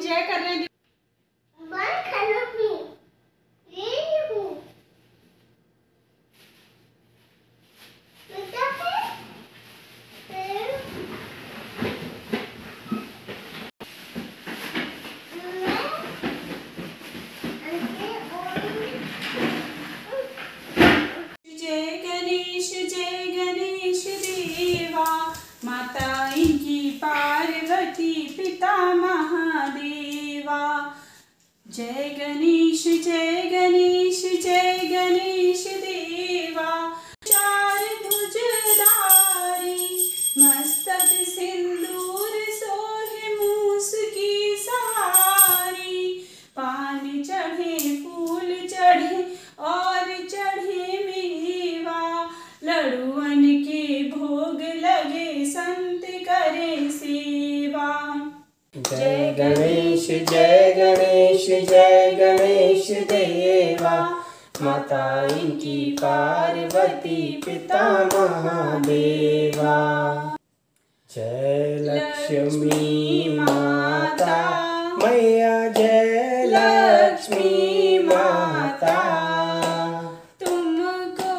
जय कर रहे हैं। जय गणेश जय गणेश देवा। माता इनकी पार्वती पिता जय गणेश जय गणेश माता इनकी पार्वती पिता महादेवा जय लक्ष्मी माता। मैया जय लक्ष्मी माता। तुमको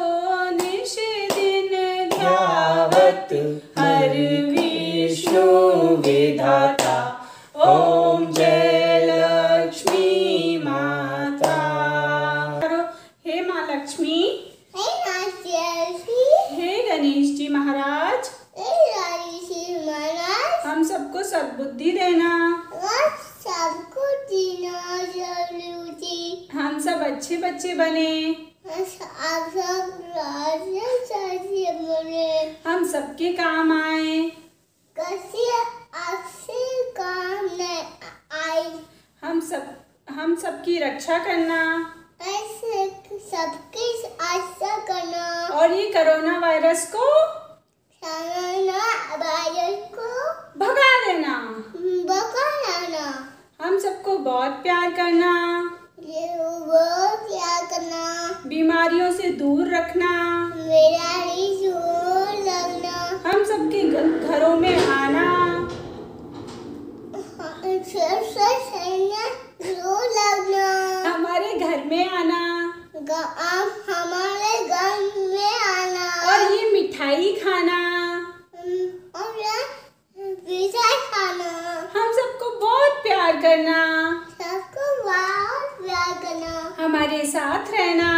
निश दिन ध्यावत हर विष्णु विधाता लक्ष्मी। हे गणेश जी महाराज। हम सबको सद्बुद्धि देना। सबको हम सब अच्छे बच्चे बने। सब हम सबके काम आए। कैसे काम नहीं आई हम सब हम सबकी रक्षा करना। आशा करना और ये कोरोना वायरस को सामना वायरस को भगा देना। हम सबको बहुत प्यार करना। ये वो क्या करना। बीमारियों से दूर रखना। मेरा लगना हम सबके घरों में आना। लगना हमारे घर में आना ग- आप हमारे घर में आना और ये मिठाई खाना और पिज्जा खाना हम सबको बहुत प्यार करना सबको बहुत प्यार करना हमारे साथ रहना।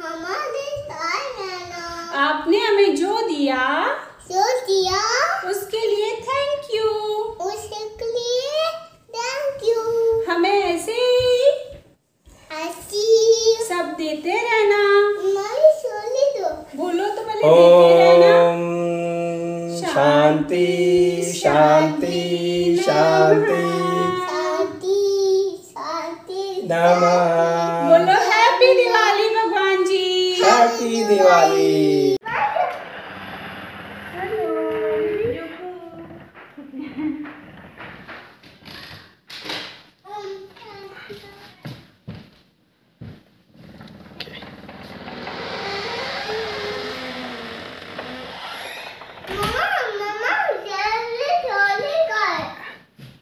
हमारे साथ रहना। आपने हमें जो दिया जो दिया उसके लिए थैंक यू उसके लिए थैंक यू हमें ऐसे ही ऐसी सब देते रहना। बोलो तो पहले देते रहना। शांति शांति शांति। नमः बोलो हैप्पी दिवाली भगवान जी. हैप्पी दिवाली मम्मा मम्मा जल्दी सोली कर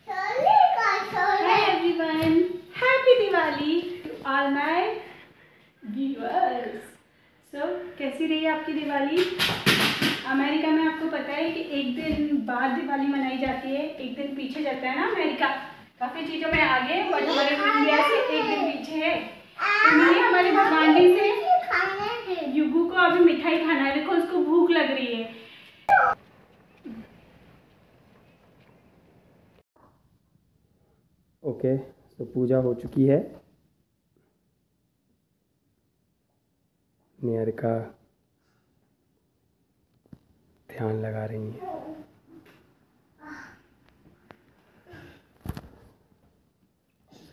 सोली कर सोली Hi everyone, happy Diwali to all my viewers. So कैसी रही आपकी दिवाली अमेरिका में आपको पता है कि एक दिन बाद दिवाली मनाई जाती है एक दिन पीछे जाता है ना अमेरिका काफ़ी चीज़ों में आगे बट हमारे इंडिया से एक दिन पीछे है। तो हमारे भगवान जी से युगू को अभी मिठाई खाना है। देखो, उसको भूख लग रही है। ओके तो पूजा हो चुकी है। निहारिका ध्यान लगा रही है।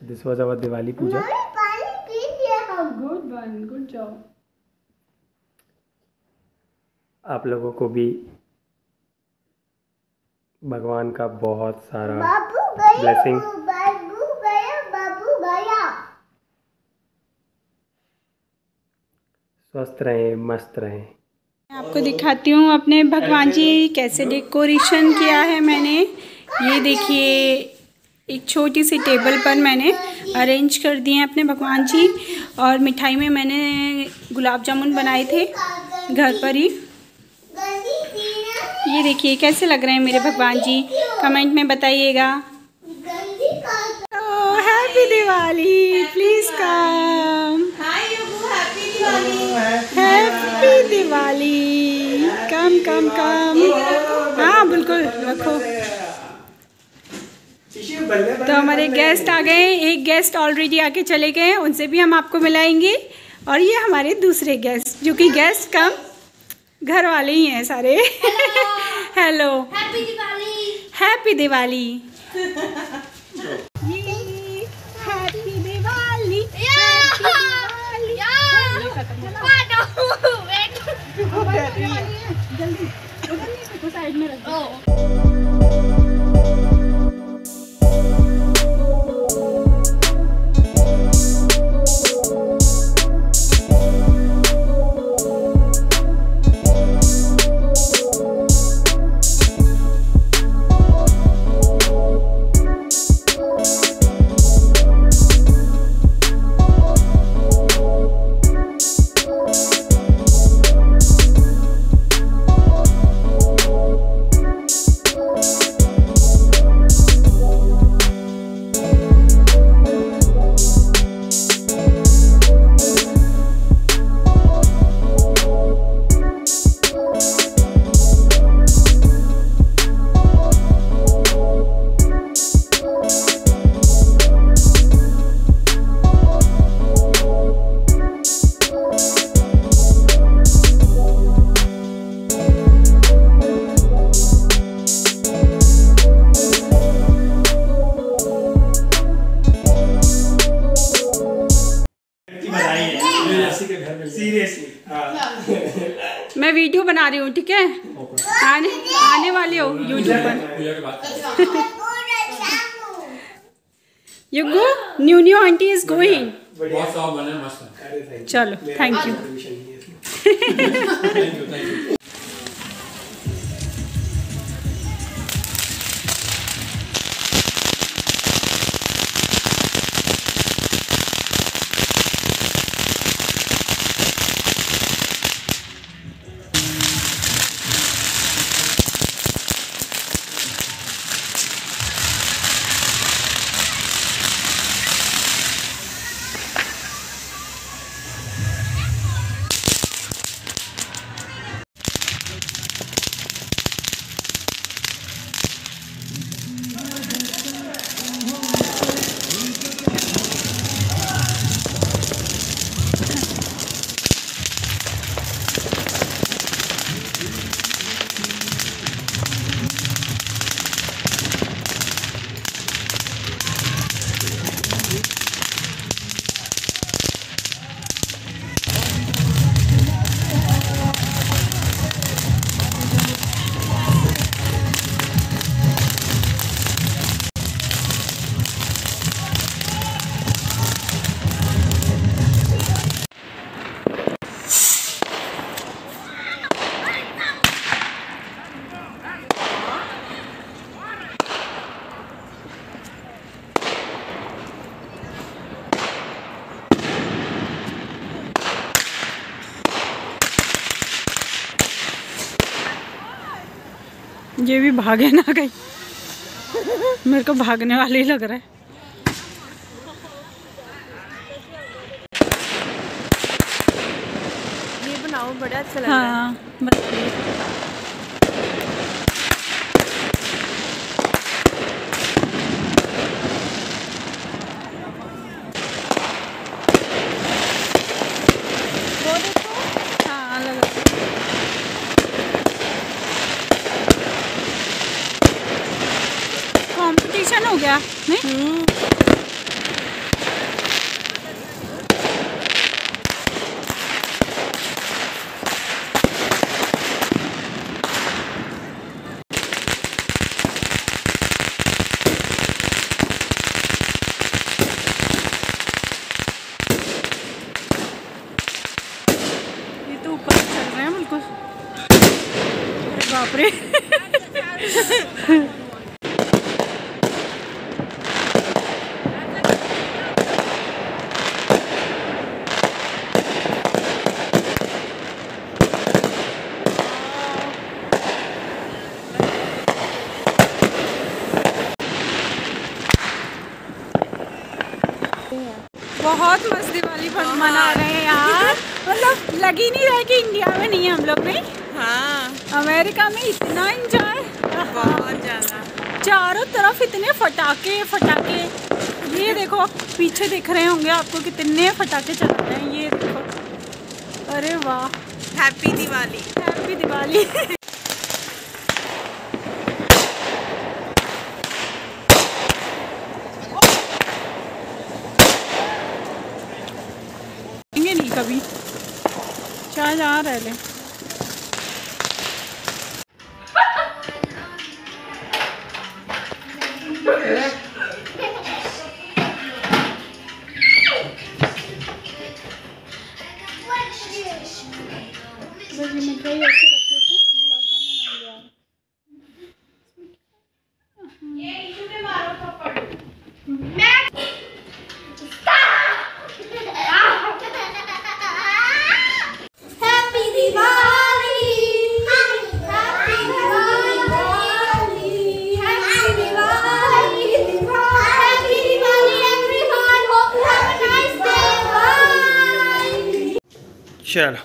This was our Diwali puja आप लोगों को भी भगवान का बहुत सारा बाबू गया Blessing. बाबू गया बाबू गया स्वस्थ रहें मस्त रहें। आपको दिखाती हूँ अपने भगवान जी कैसे डेकोरेशन किया है मैंने। ये देखिए एक छोटी सी टेबल पर मैंने अरेंज कर दिए हैं अपने भगवान जी और मिठाई में मैंने गुलाब जामुन बनाए थे घर पर ही। ये देखिए कैसे लग रहे हैं मेरे भगवान जी? कमेंट में बताइएगा। Happy Diwali please come happy Diwali come come come हाँ बिल्कुल रखो। तो हमारे गेस्ट आ गए एक गेस्ट ऑलरेडी आके चले गए हैं उनसे भी हम आपको मिलाएँगे। और ये हमारे दूसरे गेस्ट जो कि गेस्ट कम घर वाले ही हैं सारे। Hello happy Diwali happy Diwali happy side में रख ठीक है? आने आने वाले हो यूट्यूब पर। You go new new aunty is going चलो थैंक यू यू भी भागे ना कहीं। मेरे को भागने वाले ही लग रहा है। ये बनाओ बड़ा अच्छा लग रहा है। हाँ बस वो देखो हाँ लग रहा है कंपटीशन हो गया नहीं ये तो ऊपर चल रहे हैं बिल्कुल अरे बाप रे बहुत मस्त दिवाली पर मना रहे हैं यार मतलब लग ही नहीं रहा कि इंडिया में नहीं है हम लोग नहीं हाँ। अमेरिका में इतना इंजॉय बहुत ज़्यादा। चारों तरफ़ इतने फटाके फटाके। ये देखो पीछे दिख रहे होंगे आपको कितने फटाके चल रहे हैं ये देखो। अरे वाह। हैप्पी दिवाली हैप्पी दिवाली नहीं कभी। चाहे जहाँ रह लें। चलो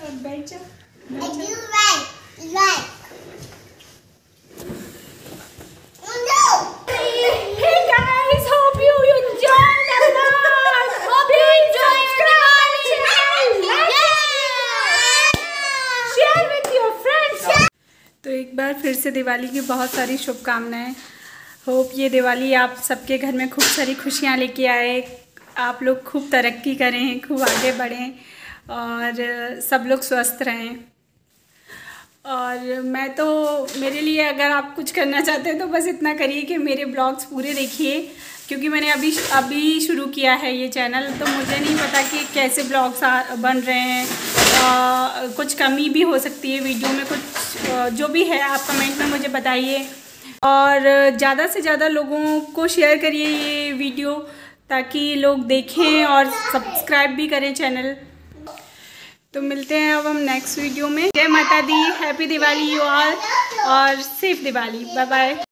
अब बैठ जा तो एक बार फिर से दिवाली की बहुत सारी शुभकामनाएँ। होप ये दिवाली आप सबके घर में खूब सारी खुशियाँ लेके आए। आप लोग खूब तरक्की करें, खूब आगे बढ़ें और सब लोग स्वस्थ रहें। और मैं तो मेरे लिए अगर आप कुछ करना चाहते हैं तो बस इतना करिए कि मेरे ब्लॉग्स पूरे देखिए। क्योंकि मैंने अभी अभी शुरू किया है ये चैनल तो मुझे नहीं पता कि कैसे ब्लॉग्स बन रहे हैं। कुछ कमी भी हो सकती है वीडियो में कुछ आ, जो भी है आप कमेंट में मुझे बताइए। और ज़्यादा से ज़्यादा लोगों को शेयर करिए ये वीडियो ताकि लोग देखें और सब्सक्राइब भी करें चैनल। तो मिलते हैं अब हम नेक्स्ट वीडियो में। जय Mata Di happy Diwali you all और सेफ़ दिवाली बाय बाय